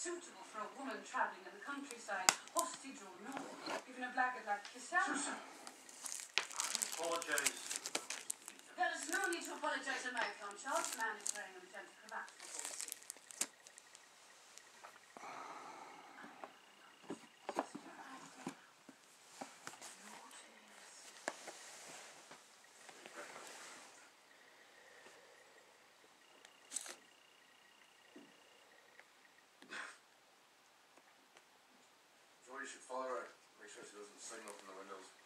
suitable for a woman travelling in the countryside, hostage or not, even a blackguard like yourself. Susan, I apologise. There's no need to apologise on my account, Charles. Man Joy, should follow her. Make sure she doesn't sing up in the windows.